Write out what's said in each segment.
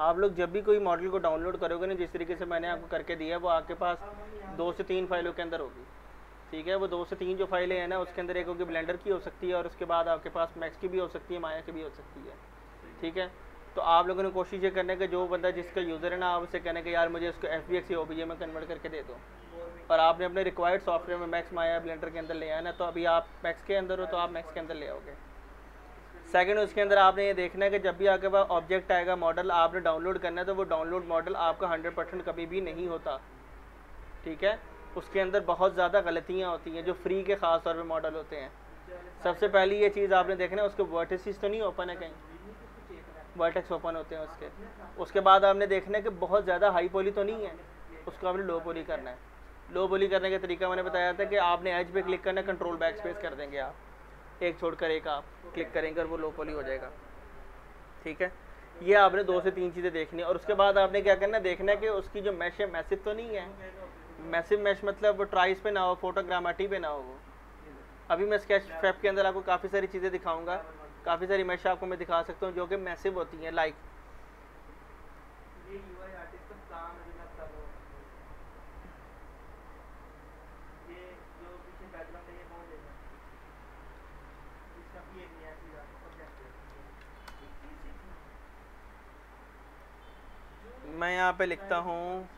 आप लोग जब भी कोई मॉडल को डाउनलोड करोगे ना, जिस तरीके से मैंने आपको करके दिया है, वो आपके पास दो से तीन फाइलों के अंदर होगी। ठीक है? वो दो से तीन जो फाइलें हैं ना, उसके अंदर एक होगी ब्लेंडर की हो सकती है, और उसके बाद आपके पास मैक्स की भी हो सकती है माया की भी हो सकती है। ठीक है? तो आप लोगों ने कोशिश ये करने का, जो बंदा जिसका यूज़र है ना, आप उससे कहने का, यार, मुझे उसको एफ़ बी एक्स में कन्वर्ट करके दे दो। और आपने अपने रिक्वायर्ड सॉफ्टवेयर में मैक्स माया ब्लेंडर के अंदर ले आया ना तो अभी आप मैक्स के अंदर हो तो आप मैक्स के अंदर ले आओगे। सेकंड उसके अंदर आपने ये देखना है कि जब भी आपके पास ऑब्जेक्ट आएगा मॉडल आपने डाउनलोड करना है तो वो डाउनलोड मॉडल आपका हंड्रेड परसेंट कभी भी नहीं होता। ठीक है? उसके अंदर बहुत ज़्यादा गलतियाँ होती हैं, जो फ्री के ख़ास तौर पर मॉडल होते हैं। सबसे पहली ये चीज़ आपने देखना है, उसके वर्टिस तो नहीं ओपन है कहीं? वर्टेक्स ओपन होते हैं उसके। उसके बाद आपने देखना है कि बहुत ज़्यादा हाई पोली तो नहीं है, उसको आपने लो पोली करना है। लो पोली करने का तरीका मैंने बताया था कि आपने एज पे क्लिक करना कंट्रोल बैक स्पेस कर देंगे आप। एक छोड़कर एक आप क्लिक करेंगे और वो लो पॉली हो जाएगा। ठीक है? ये आपने दो से तीन चीज़ें देखनी है। और उसके बाद आपने क्या करना है? देखना है कि उसकी जो मैश है मैसिव तो नहीं है। मैसिव मैश मतलब ट्राइस पे ना हो फोटोग्रामाटी पे ना हो वो। अभी मैं स्केच फैप के अंदर आपको काफ़ी सारी चीज़ें दिखाऊँगा। काफ़ी सारी मैश आपको मैं दिखा सकता हूँ जो कि मैसिव होती हैं लाइक मैं यहाँ पे लिखता हूँ।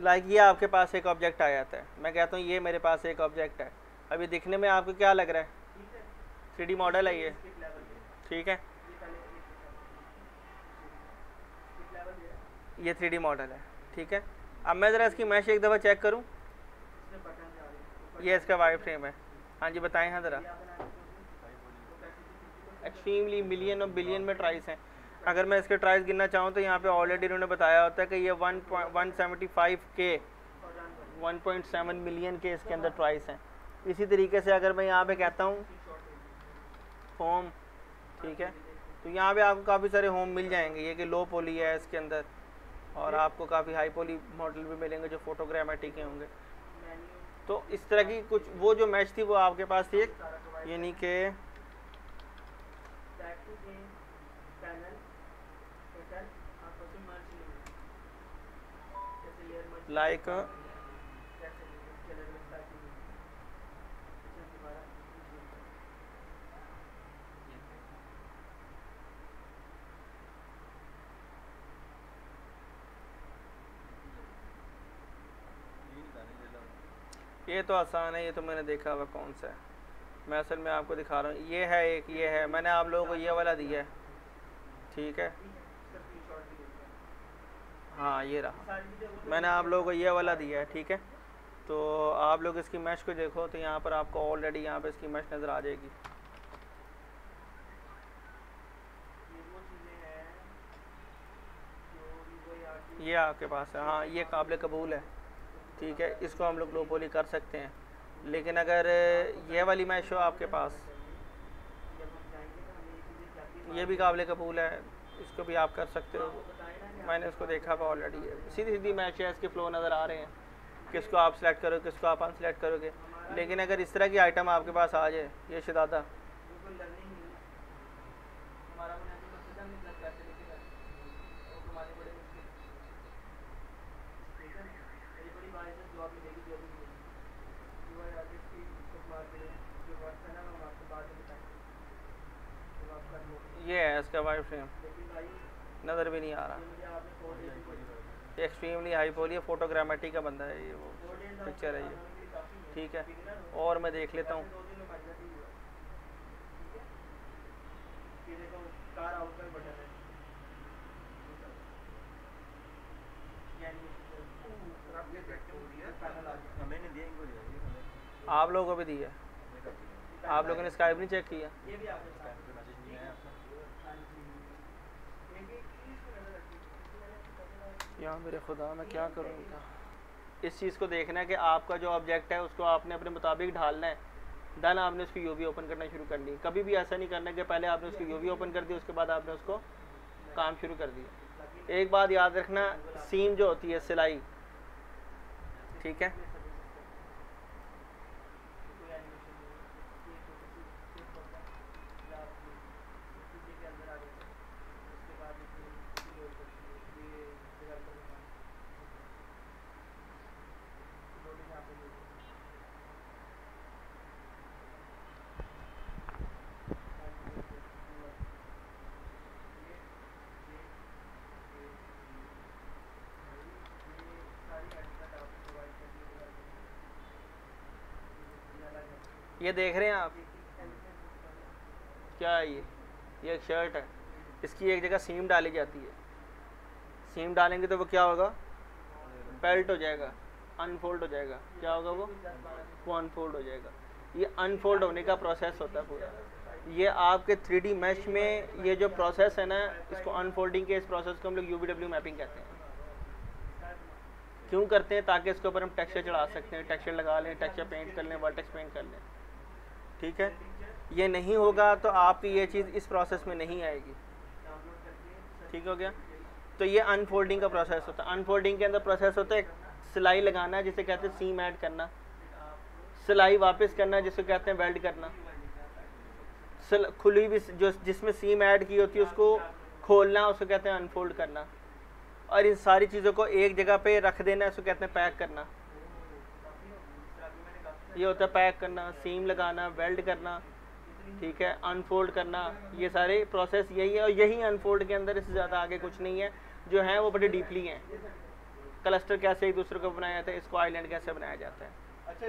लाइक like, ये आपके पास एक ऑब्जेक्ट आ जाता है। मैं कहता हूँ, ये मेरे पास एक ऑब्जेक्ट है। अभी दिखने में आपको क्या लग रहा है? थ्री डी मॉडल है ये। ठीक है? ये थ्री डी मॉडल है। ठीक है? अब मैं ज़रा इसकी मैश एक दफ़ा चेक करूँ। ये इसका वाई फ्रेम है। हाँ जी, बताएँ हाँ ज़रा। एक्सट्रीमली मिलियन और बिलियन में ट्राइस हैं। अगर मैं इसके ट्राइस गिनना चाहूँ तो यहाँ पे ऑलरेडी उन्होंने बताया होता है कि ये वन वन सेवेंटी फाइव के वन पॉइंट सेवन मिलियन के इसके अंदर ट्राइस हैं। इसी तरीके से अगर मैं यहाँ पे कहता हूँ होम ठीक है? तो यहाँ पे आपको काफ़ी सारे होम मिल जाएँगे। ये कि लो पोली है इसके अंदर। और आपको काफ़ी हाई पोली मॉडल भी मिलेंगे जो फोटोग्रामेटिक के होंगे। तो इस तरह की कुछ वो जो मैच थी वो आपके पास थी यानी कि लाइक ये तो आसान है, ये तो मैंने देखा हुआ कौन सा है। मैं असल में आपको दिखा रहा हूँ, ये है एक, ये है। मैंने आप लोगों को ये वाला दिया है। ठीक है? हाँ ये रहा। मैंने आप लोगों को ये वाला दिया है, ठीक है? तो आप लोग इसकी मैश को देखो तो यहाँ पर आपको ऑलरेडी यहाँ पर इसकी मैश नज़र आ जाएगी। ये आपके पास है। हाँ ये काबिल कबूल है। ठीक है, इसको हम लोग लो पोली कर सकते हैं। लेकिन अगर ये वाली मैश हो आपके पास। ये भी काबिल कबूल है, इसको भी आप कर सकते हो। मैंने इसको देखा हुआ ऑलरेडी सीधी सीधी मैच है इसके फ्लो नज़र आ रहे हैं। किसको आप सेलेक्ट करोगे, किसको आप अनसेलेक्ट करोगे। लेकिन अगर इस तरह की आइटम आपके पास आ जाए, ये शदादा ये है इसका वाई फ्रेम नज़र भी नहीं आ रहा। एक्सट्रीमली हाई पोली है फोटोग्रामेटिक का बंदा है ये वो। पिक्चर है ये। ठीक है। और मैं देख लेता हूँ। आप लोगों को भी दी है। आप लोगों ने स्काइप नहीं चेक किया यहाँ मेरे खुदा, मैं क्या करूँगा इस चीज़ को देखना है कि आपका जो ऑब्जेक्ट है, उसको आपने अपने मुताबिक ढालना है। देन आपने उसकी यूवी ओपन करना शुरू कर दी। कभी भी ऐसा नहीं करना कि पहले आपने उसकी यूवी ओपन कर दी, उसके बाद आपने उसको काम शुरू कर दिया। एक बात याद रखना सीम जो होती है, सिलाई, ठीक है? ये देख रहे हैं आप। क्या है ये? ये एक शर्ट है। इसकी एक जगह सीम डाली जाती है। सीम डालेंगे तो वो क्या होगा? बेल्ट हो जाएगा। अनफोल्ड हो जाएगा। क्या होगा वो? वो अनफोल्ड हो जाएगा। ये अनफोल्ड होने का प्रोसेस होता है पूरा। ये आपके थ्री डी मैश में ये जो प्रोसेस है ना, इसको अनफोल्डिंग के इस प्रोसेस को हम लोग यू मैपिंग कहते हैं। क्यों करते हैं? ताकि इसके ऊपर हम टेक्सचर चढ़ा सकते हैं। टेक्सचर लगा लें टेक्सचर पेंट कर लें वर्टेक्स पेंट कर लें। ठीक है? ये नहीं होगा तो आपकी ये चीज़ इस प्रोसेस में नहीं आएगी। ठीक हो गया? तो ये अनफोल्डिंग का प्रोसेस होता है। अनफोल्डिंग के अंदर प्रोसेस होता है सिलाई लगाना, जिसे कहते हैं सीम ऐड करना। सिलाई वापस करना, जिसे कहते हैं वेल्ड करना। खुली भी जो जिसमें सीम ऐड की होती है, उसको खोलना उसको कहते हैं अनफोल्ड करना। और इन सारी चीज़ों को एक जगह पे रख देना उसको कहते हैं पैक करना। ये होता है पैक करना सीम लगाना वेल्ड करना ठीक है अनफोल्ड करना ये सारे प्रोसेस यही है और यही अनफोल्ड के अंदर इससे ज़्यादा आगे कुछ नहीं है। जो है वो बड़े डीपली हैं। क्लस्टर कैसे एक दूसरे को बनाया जाता है इसको आइलैंड कैसे बनाया जाता है। अच्छा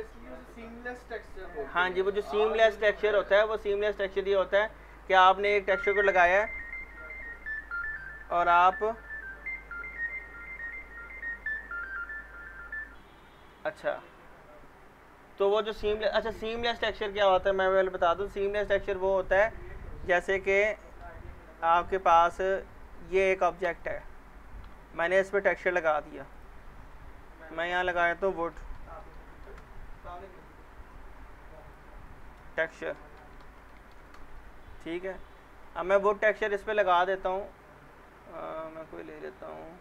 हाँ। जी वो जो सीमलेस टेक्सचर होता है वो सीमलेस टेक्सचर ये होता है कि आपने एक टेक्सचर को लगाया है और आप अच्छा। तो वो जो सीमलेस अच्छा सीमलेस टेक्सचर क्या होता है? मैं पहले बता दूँ सीमलेस टेक्सचर वो होता है, जैसे कि आपके पास ये एक ऑब्जेक्ट है। मैंने इस पर टेक्सचर लगा दिया। मैं यहाँ लगाया तो वुड टेक्सचर ठीक है? अब मैं वुड टेक्सचर इस पर लगा देता हूँ। मैं कोई ले लेता हूँ।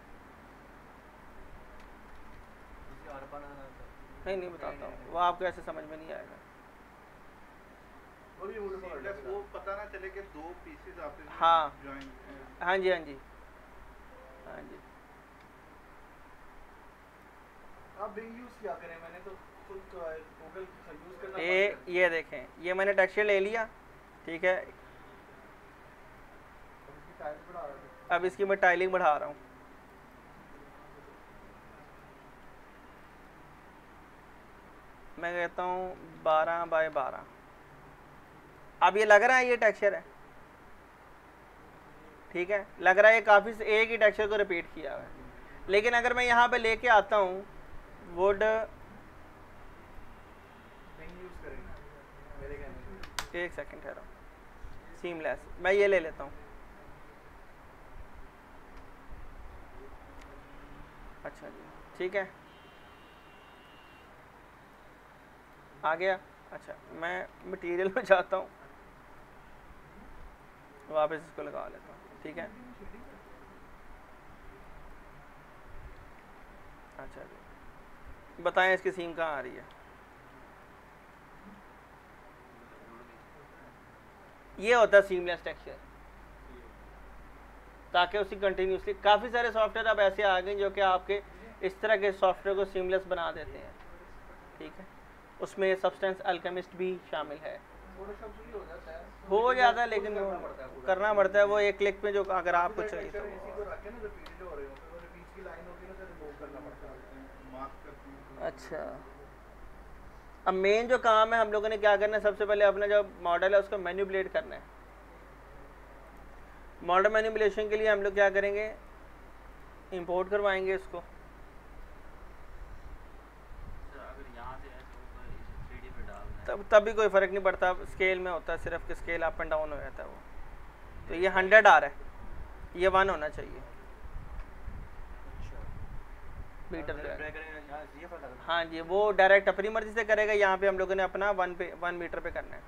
नहीं नहीं बताता हूँ। वो आपको ऐसे समझ में नहीं आएगा। वो पता ना चले कि दो पीसेस आपके हाँ। हाँ। जी हाँ जी। हाँ जी। आप यूज़ क्या करें मैंने तो गूगल यूज़ करना ये ये देखें ये मैंने टेक्सचर ले लिया ठीक है? अब इसकी मैं टाइलिंग बढ़ा रहा हूँ। मैं कहता हूँ बारह बाय बारह। अब ये लग रहा है ये टेक्सचर है। ठीक है? लग रहा है ये काफ़ी एक ही टेक्सचर को रिपीट किया हुआ है। लेकिन अगर मैं यहाँ पे लेके आता हूँ वुड एक सेकंड ठहरा। सीमलेस मैं ये ले लेता हूँ। अच्छा जी। ठीक है? आ गया। अच्छा मैं मटेरियल में जाता हूँ। वापस इसको लगा लेता हूँ, ठीक है? अच्छा जी। बताएँ इसकी सीम कहाँ आ रही है? ये होता है सीमलेस टेक्सचर ताकि उसी कंटिन्यूसली काफ़ी सारे सॉफ्टवेयर अब ऐसे आ गए जो कि आपके इस तरह के सॉफ्टवेयर को सीमलेस बना देते हैं, ठीक है? उसमें सब्सटेंस अल्केमिस्ट भी शामिल है। हो जाता है। लेकिन करना पड़ता है वो एक क्लिक में जो अगर आपको चाहिए तो अच्छा। अब मेन जो काम है हम लोगों ने क्या करना है? सबसे पहले अपना जो मॉडल है उसको मैन्यूपलेट करना है। मॉडल मैन्यूपलेशन के लिए हम लोग क्या करेंगे? इंपोर्ट करवाएँगे इसको। तब तब भी कोई फ़र्क नहीं पड़ता। स्केल में होता है सिर्फ़ कि स्केल अप एंड डाउन हो जाता है वो। तो ये हंड्रेड आ रहा है। ये वन होना चाहिए। मीटर हाँ जी वो डायरेक्ट अपनी मर्ज़ी से करेगा। यहाँ पे हम लोगों ने अपना वन पे वन मीटर पे करना है।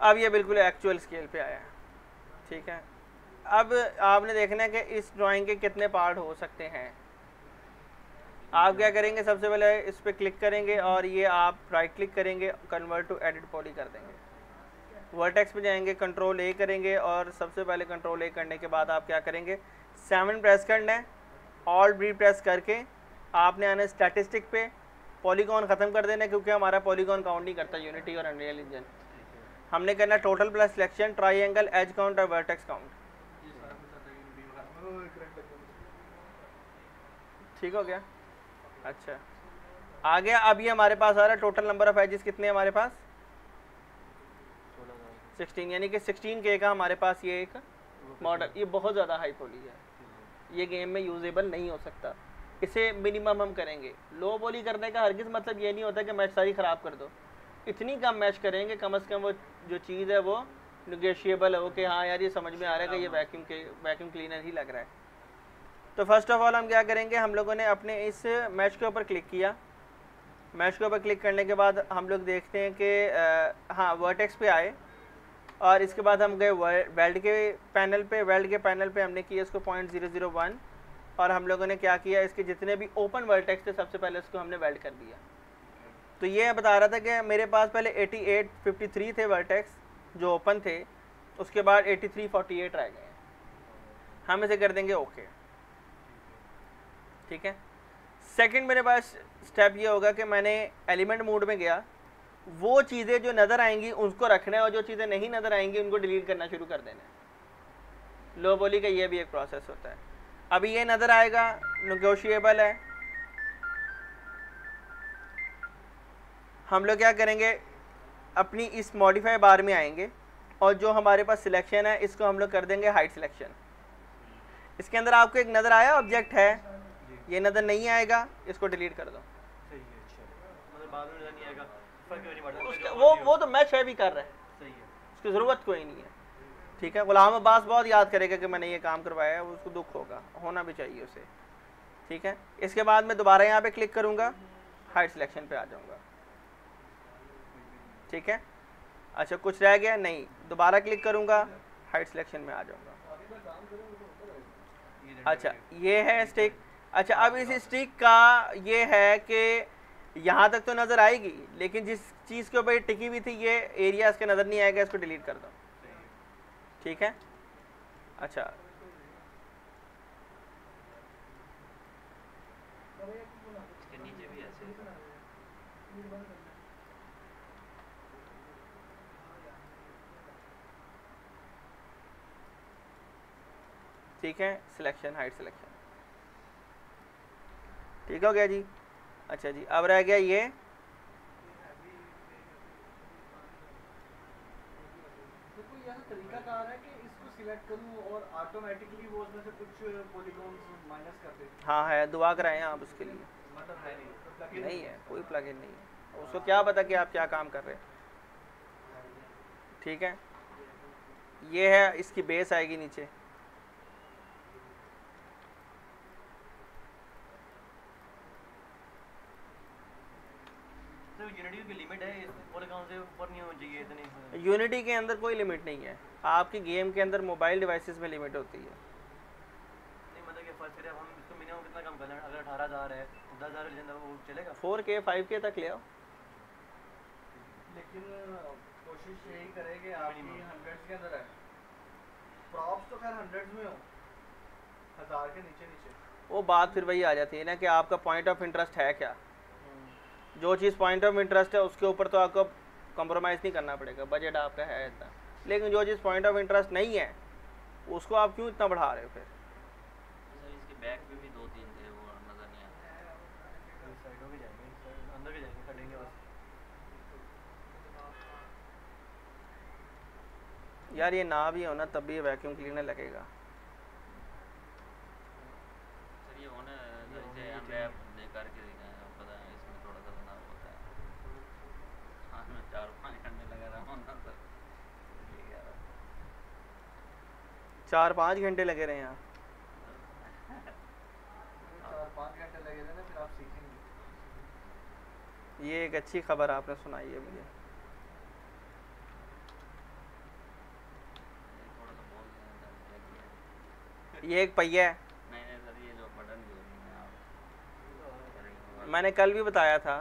अब ये बिल्कुल एक्चुअल स्केल पे आया है। ठीक है? अब आपने देखना है कि इस ड्राइंग के कितने पार्ट हो सकते हैं। आप क्या करेंगे? सबसे पहले इस पर क्लिक करेंगे और ये आप राइट क्लिक करेंगे कन्वर्ट टू एडिट पॉली कर देंगे। वर्टेक्स पे जाएँगे कंट्रोल ए करेंगे और सबसे पहले कंट्रोल ए करने के बाद आप क्या करेंगे? सेवन प्रेस करना है ऑल बी प्रेस करके आपने आना स्टैटिस्टिक पे पॉलीगॉन ख़त्म कर देना क्योंकि हमारा पॉलीगॉन काउंट नहीं करता यूनिटी और अनरियल इंजन हमने करना total plus selection triangle edge count और वर्टेक्स काउंट ठीक हो गया? अच्छा। आ गया अब ये हमारे पास आ रहा है टोटल नंबर ऑफ़ एजेस कितने हमारे पास? सिक्सटीन यानी कि सिक्सटीन के का हमारे पास ये एक मॉडल ये बहुत ज़्यादा हाई बोली है। ये गेम में यूजेबल नहीं हो सकता। इसे मिनिमम हम करेंगे। लो बोली करने का हरगिज़ मतलब ये नहीं होता कि मैच सारी ख़राब कर दो। इतनी कम मैच करेंगे कम अज़ कम वो जो चीज़ है वो निगेशिएबल हो कि हाँ यार ये समझ में आ रहा है कि ये वैक्यूम के वैक्यूम क्लीनर ही लग रहा है। तो फ़र्स्ट ऑफ़ ऑल हम क्या करेंगे, हम लोगों ने अपने इस मैच के ऊपर क्लिक किया। मैच के ऊपर क्लिक करने के बाद हम लोग देखते हैं कि हाँ वर्टेक्स पे आए। और इसके बाद हम गए वेल्ड के पैनल पे वेल्ड के पैनल पे हमने किया इसको पॉइंट ज़ीरो ज़ीरो वन और हम लोगों ने क्या किया, इसके जितने भी ओपन वर्टेक्स थे, सबसे पहले उसको हमने वेल्ड कर दिया। तो ये बता रहा था कि मेरे पास पहले 88 53 थे वर्टेक्स जो ओपन थे। उसके बाद 83 48 रह गए। हम इसे कर देंगे ओके ठीक है? सेकंड मेरे पास स्टेप ये होगा कि मैंने एलिमेंट मोड में गया। वो चीज़ें जो नज़र आएँगी उसको रखना है और जो चीज़ें नहीं नज़र आएँगी, उनको डिलीट करना शुरू कर देना है। लो बोली का ये भी एक प्रोसेस होता है। अभी ये नज़र आएगा नगोशिएबल है। हम लोग क्या करेंगे? अपनी इस मॉडिफाई बार में आएँगे और जो हमारे पास सिलेक्शन है, इसको हम लोग कर देंगे हाइट सिलेक्शन इसके अंदर आपको एक नज़र आया ऑब्जेक्ट है। ये नज़र नहीं आएगा इसको डिलीट कर दो। अच्छा। मतलब वो वो तो मैच है भी कर रहा है। उसकी ज़रूरत कोई नहीं है। ठीक है गुलाम अब्बास बहुत याद करेगा कि मैंने ये काम करवाया है उसको दुख होगा होना भी चाहिए उसे। ठीक है इसके बाद मैं दोबारा यहाँ पे क्लिक करूँगा हाइट सिलेक्शन पे आ जाऊँगा। ठीक है अच्छा कुछ रह गया? नहीं दोबारा क्लिक करूँगा हाइट सिलेक्शन में आ जाऊँगा। अच्छा ये। है स्टिक अच्छा अब इस स्टिक का ये है कि यहाँ तक तो नज़र आएगी, लेकिन जिस चीज़ के ऊपर टिकी हुई थी, ये एरिया इसके नज़र नहीं आएगा, इसको डिलीट कर दो। ठीक है? अच्छा। ठीक है? सिलेक्शन हाइट सिलेक्शन ठीक हो गया जी? अच्छा जी अब रह गया ये। हाँ है दुआ कराए आप उसके लिए मतलब है नहीं नहीं है कोई प्लगइन नहीं है। उसको क्या पता कि आप क्या काम कर रहे हैं? ठीक है? ये है इसकी बेस आएगी नीचे। यूनिटी के अंदर कोई लिमिट नहीं है। आपकी गेम के अंदर मोबाइल डिवाइसेस में लिमिट होती है। नहीं मतलब हम इसको मिनिमम कितना कम कर अगर अठारह हज़ार है दस हज़ार वो चलेगा। फोर के फाइव के तक ले आओ। लेकिन कोशिश यही करें आपकी हंड्रेड के अंदर है प्रॉप्स तो खैर हंड्रेड में हो। हज़ार के नीचे नीचे। वो बात फिर वही आ जाती है ना कि आपका पॉइंट ऑफ़ इंटरेस्ट है क्या? हम्म। जो चीज़ पॉइंट ऑफ़ इंटरेस्ट है उसके ऊपर तो आपको कॉम्प्रोमाइज़ नहीं करना पड़ेगा बजट आपका है इतना। लेकिन जो जिस पॉइंट ऑफ़ इंटरेस्ट नहीं है उसको आप क्यों इतना बढ़ा रहे हो फिर? यार ये ना भी हो ना तब भी वैक्यूम क्लीनर लगेगा। सर ये होने जैसे चार पाँच घंटे लगे रहे यहाँ ये एक अच्छी खबर आपने सुनाई है मुझे। ये एक पहिया है। मैंने कल भी बताया था।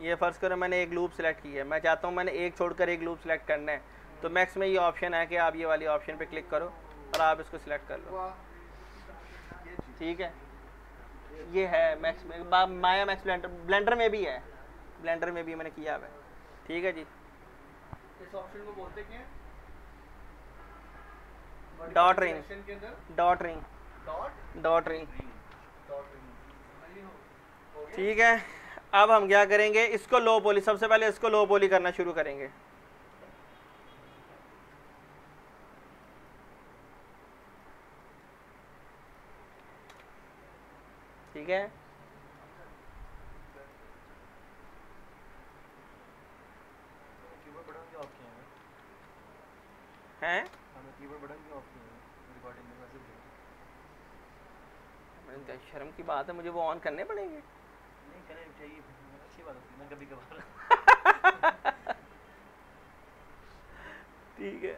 ये फ़र्ज़ करो मैंने एक लूप सेलेक्ट की है। मैं चाहता हूँ मैंने एक छोड़कर एक लूप सेलेक्ट करना है। तो मैक्स में ये ऑप्शन है कि आप ये वाली ऑप्शन पे क्लिक करो और आप इसको सिलेक्ट कर लो। ठीक है? ये है मैक्स में माया मैक्स ब्लेंडर ब्लेंडर में भी है। ब्लेंडर में भी मैंने किया हुआ है। ठीक है जी? इस ऑप्शन को बोलते क्या हैं? Dot ring dot dot ring dot ring ठीक है? अब हम क्या करेंगे? इसको लो पोली सबसे पहले इसको लो पोली करना शुरू करेंगे ठीक है कीबोर्ड बटन क्यों ऑफ़ किए हैं हैं हमें कीबोर्ड बटन क्यों ऑफ़ किए हैं रिकॉर्डिंग में मैसेज मैंने कहा, शर्म की बात है मुझे वो ऑन करने पड़ेंगे। नहीं चाहिए। अच्छी बात होती है कभी कभार ठीक है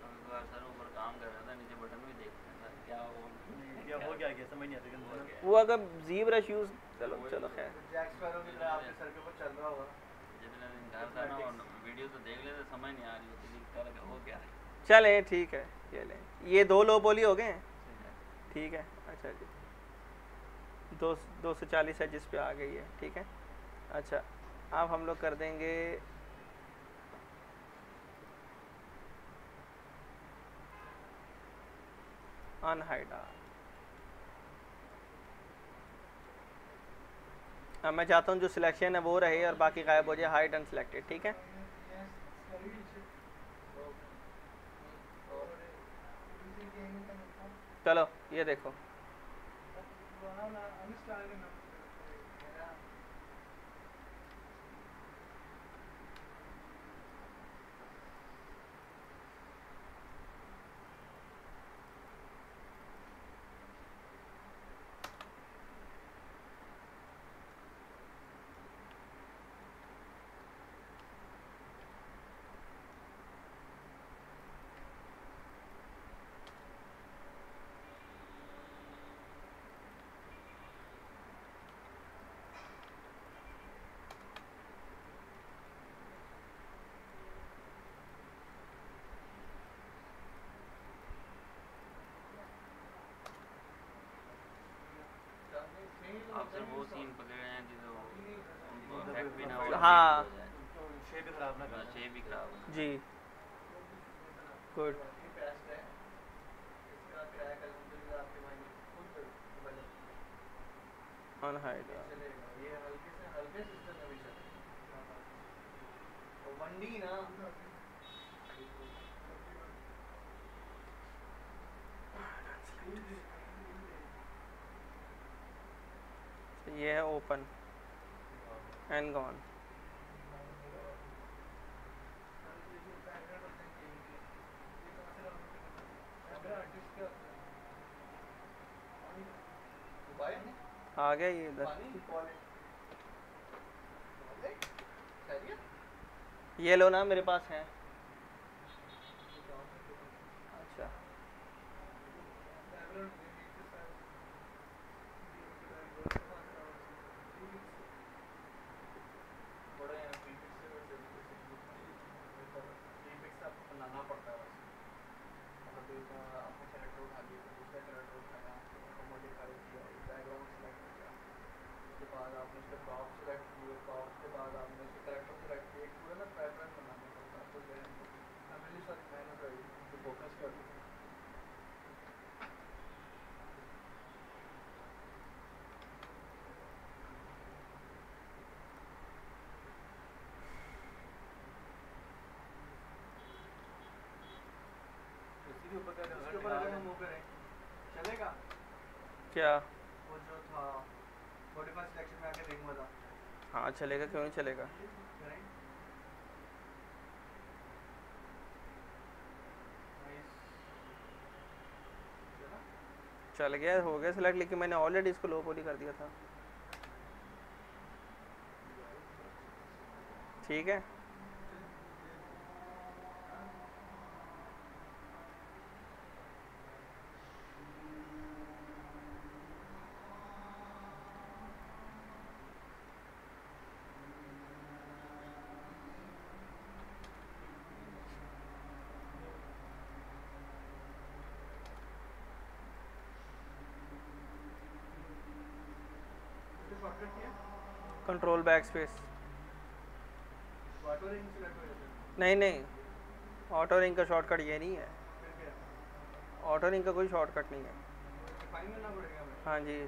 कभी कभार सर ऊपर काम कर रहा था नीचे बटन भी देखते हैं सर क्या वो क्या हो क्या गया समझ नहीं आता हो कि गया। वो अगर जीव रश यूज़ चलो चलो खैर जैक स्पैरो की तरह आपके सर के ऊपर चल रहा होगा जितने दिन घर था ना और वीडियो तो देख लेते समझ नहीं आ रही होती दिखता लगा हो क्या। है चले ठीक है ये लें। ये दो लो पोली हो गए? ठीक है। अच्छा जी। दो दो सौ चालीस है जिस पे आ गई है ठीक है? अच्छा अब हम लोग कर देंगे। अनहाइडा अब मैं चाहता हूँ जो सिलेक्शन है वो रहे और बाकी गायब हो जाए हाइड अनसेलेक्टेड ठीक है? चलो, ये देखो आप सर वो सीन पकड़े हैं जिसे वो उनको इफ़ेक्ट भी ना हो हाँ। शेप भी खराब ना कर शेप हो जी गुड बेस्ट है। इसका क्रैक अल्हम्दुलिल्लाह आपके भाई ने खुद डेवलप अनहाइडा चलेगा ये हल्के से हल्के सिस्टम में ना ये है ओपन एंड गॉन आ गया ये इधर। ये लो ना मेरे पास है अच्छा बड़ा है प्रीफिक्स से वैसे प्रीफिक्स आपको बनाना पड़ता है वैसे मतलब एक बार आपने कैरेक्टर उठा लिया फिर दूसरा कैरेक्टर उठाया उसको मॉडिफाई किया बैकग्राउंड सेलेक्ट किया उसके बाद आपने उसके प्रॉप सेलेक्ट किए प्रॉप के बाद आपने उसके कैरेक्टर सेलेक्ट किए एक पूरा ना पैटर्न बनाना पड़ता है आपको जैन को आई रियली सॉरी मैंने ट्राई टू फोकस कर दूँ उसी के ऊपर का उसके ऊपर अगर हम वो करें चलेगा क्या? वो जो था फ़र्स्ट में आके रिंग वाला हाँ चलेगा क्यों नहीं चलेगा? चल गया हो गया सिलेक्ट लेकिन मैंने ऑलरेडी इसको लो पोली कर दिया था। ठीक है? कंट्रोल बैक स्पेस नहीं नहीं। ऑटो रिंग का शॉर्टकट ये नहीं है। ऑटो रिंग का कोई शॉर्टकट नहीं है। हाँ जी।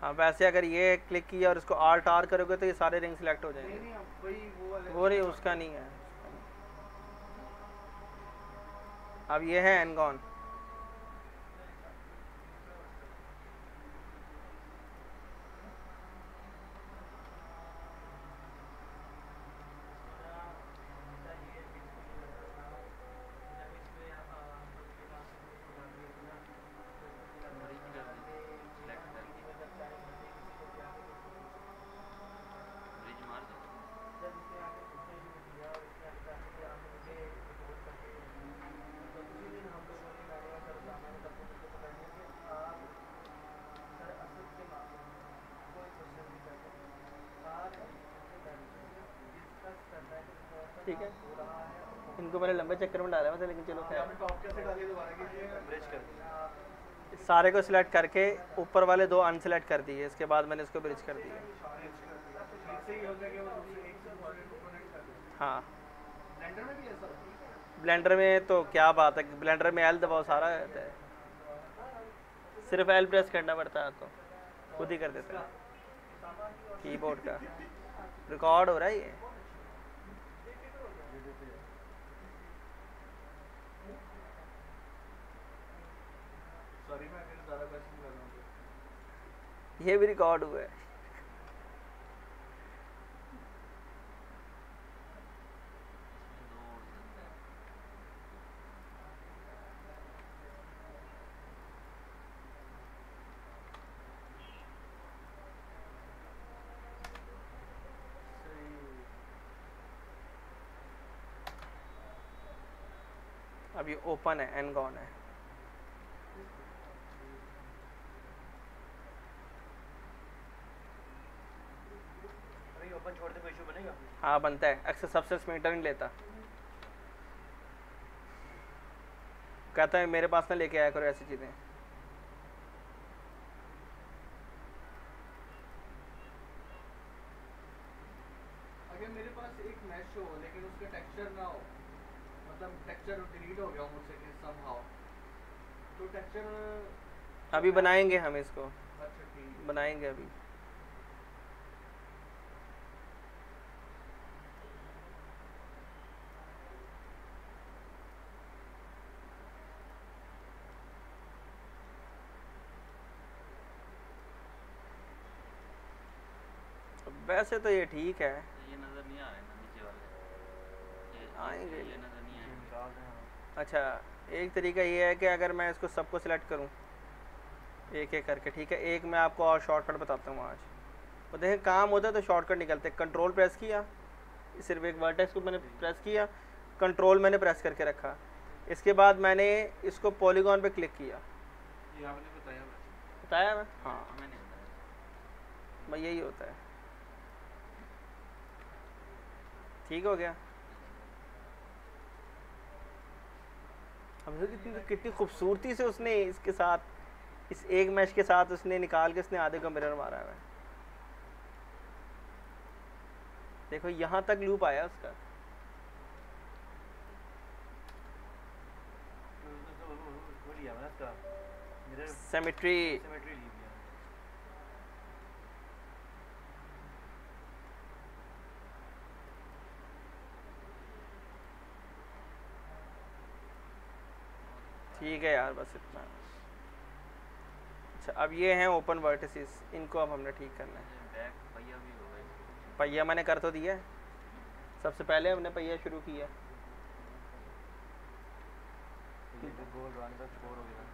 हाँ वैसे अगर ये क्लिक किया और इसको आल्ट आर करोगे तो ये सारे रिंग सिलेक्ट हो जाएँगे। नहीं वही वो वाले वो नहीं उसका नहीं है। अब ये है एनगॉन ब्रिज कर दीजिए सिलेक्ट करके ब्रिज मार दो ठीक है इनको मैंने लंबे चक्कर में डाला था लेकिन चलो खैर। आपने टॉप कैसे डालिए दोबारा कीजिएगा ब्रिज कर दिया सारे को सिलेक्ट करके ऊपर वाले दो अनसेलेक्ट कर दिए इसके बाद मैंने इसको ब्रिज कर दिया। ही। कि को हाँ ब्लेंडर में भी ऐसा होता है ब्लेंडर में तो क्या बात है ब्लेंडर में एल दबाओ सारा रहता है। सिर्फ़ एल प्रेस करना पड़ता है आपको खुद ही कर देता है। कीबोर्ड का। रिकॉर्ड हो रहा है ये सॉरी मैं अगर ज़्यादा क्वेश्चन कर रहा हूँ ये भी रिकॉर्ड हुआ है। अभी ओपन है ये ओपन है एनगॉन है अरे ओपन छोड़ दे कोई इशू बनेगा हाँ बनता है? अक्सर सबसे मीटर नहीं लेता। कहता है मेरे पास ना लेके आया करो ऐसी चीज़ें। अगर मेरे पास एक मैश हो लेकिन उसका टेक्सचर ना हो मतलब टेक्सचर डिलीट हो गया मुझसे कि समहाउ तो टेक्सचर अभी बनाएँगे हम इसको। अच्छा बनाएँगे अभी। वैसे तो ये ठीक है। ये नज़र नहीं आ रहे ना नीचे वाले। ये- आएँगे। ये नज़र नहीं आएँगे हाँ। अच्छा एक तरीका ये है कि अगर मैं इसको सबको सिलेक्ट करूँ एक एक करके ठीक है? एक मैं आपको और शॉर्टकट बताता हूँ आज। वो देखें काम होता है तो शॉर्टकट निकलते कंट्रोल प्रेस किया सिर्फ़ एक वर्टेक्स को मैंने प्रेस किया कंट्रोल मैंने प्रेस करके रखा। इसके बाद मैंने इसको पॉलीगॉन पे क्लिक किया। ये आपने बताया बताया मैं हाँ? मैं यही होता है। ठीक हो गया अब कितनी कितनी खूबसूरती से उसने इसके साथ इस एक मैच के साथ उसने निकाल के उसने आधे को मिरर मारा है देखो यहाँ तक लूप आया उसका तो तो सेमेट्री सिमेट्री ली लिया ठीक है यार बस इतना। अच्छा अब ये हैं ओपन वर्टिसेस इनको अब हमने ठीक करना है। पहिया मैंने कर तो दिया सबसे पहले हमने पहिया शुरू किया तो गया।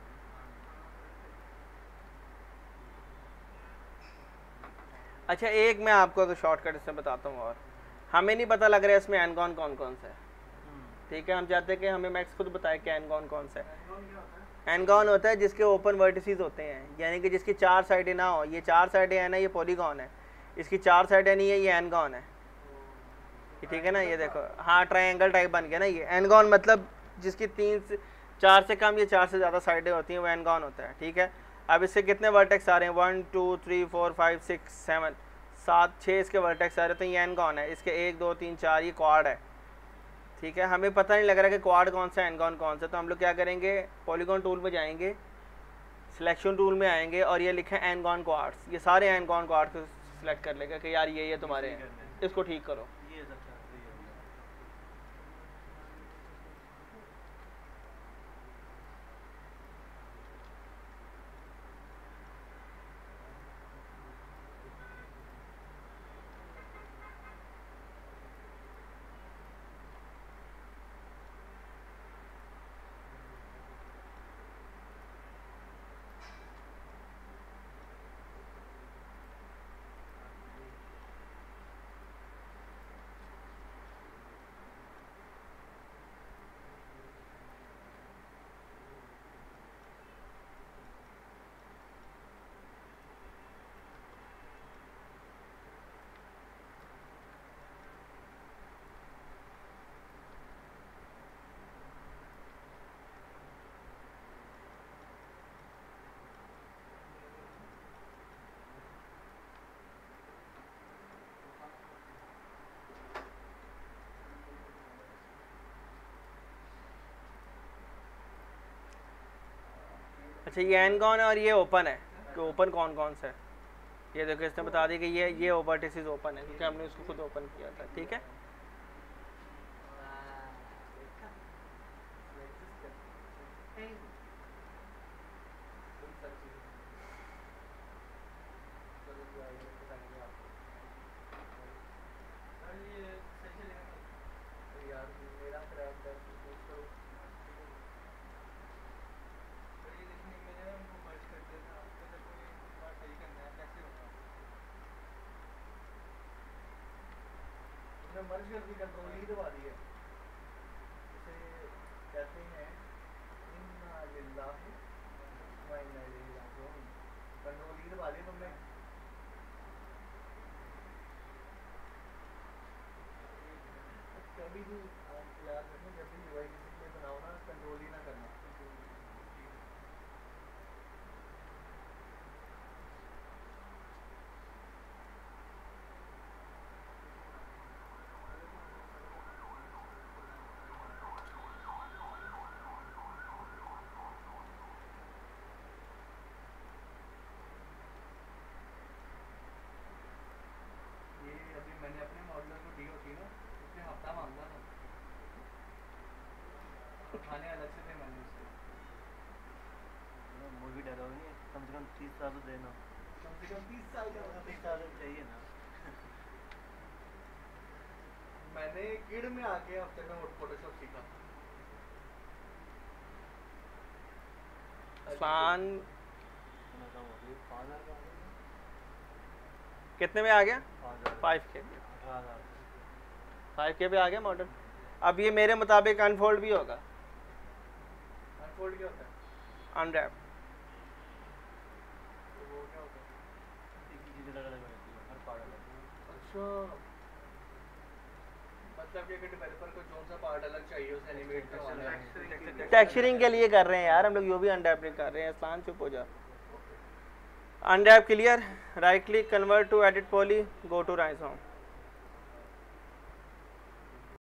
अच्छा एक मैं आपको अगर शॉर्टकट इसमें बताता हूँ और। हमें नहीं पता लग रहा है इसमें एनकॉन कौन कौन सा है। ठीक है, हम चाहते हैं कि हमें मैक्स खुद बताए कि एनगॉन कौन सा है। एनगॉन होता है जिसके ओपन वर्टिसेस होते हैं, यानी कि जिसकी चार साइडें ना हो। ये चार साइडें है ना, ये पॉलीगॉन है। इसकी चार साइडें नहीं है, ये एनगॉन है। ठीक है ना, ये देखो। हाँ ट्राइंगल टाइप बन गया ना ये। एनगॉन मतलब जिसकी तीन से, चार से कम या चार से ज़्यादा साइडें होती हैं, वो एनगॉन होता है, ठीक है? अब इससे कितने वर्टेक्स आ रहे हैं? One two three four five six seven सात छः इसके वर्टेक्स आ रहे हैं तो ये एनगॉन है। इसके एक, दो, तीन, चार, ये क्वाड है। ठीक है हमें पता नहीं लग रहा कि क्वाड कौन सा एनगॉन कौन सा। तो हम लोग क्या करेंगे पॉलीगॉन टूल में जाएँगे सिलेक्शन टूल में आएँगे और ये लिखे एनगॉन क्वाड्स ये सारे एनगॉन क्वाड्स सेलेक्ट सिलेक्ट कर लेगा कि यार ये ये तुम्हारे हैं। इसको ठीक करो ये सबसे सही है अच्छा ये एन कौन है और ये ओपन है? कि ओपन कौन कौन सा है? ये देखो, इसने बता दी कि ये ये ओवर्टिस ओपन है, क्योंकि हमने उसको खुद ओपन किया था, ठीक है यार मेरा क्रैक है तो हमने की कंट्रोल ही दबा दी है। उसे कहते हैं कंट्रोल ही दबा दी तुमने। कभी भी याद रखें, जब भी के बनाओ ना कंट्रोल ही ना करना ये अभी मैंने अपने मॉडलर को दी होती ना उसने हफ़्ता मांगा था और खाने अलग से थे मैंने उसके मूवी डायलॉग नहीं है कम से कम तीस साल तो देना। कम से कम तीस साल का तीस साल तो चाहिए ना। मैंने किड में आके हफ़्ते में फोटोशॉप सीखा। फान कितने में आ गया? फाइव के। फाइव के पे आ गया मॉडल अब ये मेरे मुताबिक अनफोल्ड भी होगा। अनफोल्ड क्या होता है? अनरैप तो वो क्या होता है एक ही चीज़ अलग अलग रहती है हर पार्ट अलग अच्छा मतलब कि अगर डेवलपर को कौन सा पार्ट अलग चाहिए उसे एनिमेट करवाना टेक्सचरिंग के लिए। कर रहे हैं यार हम लोग यो भी अनरैप कर रहे हैं इस्लान चुप हो जा। Unwrap clear right click convert to edit poly go to Rizom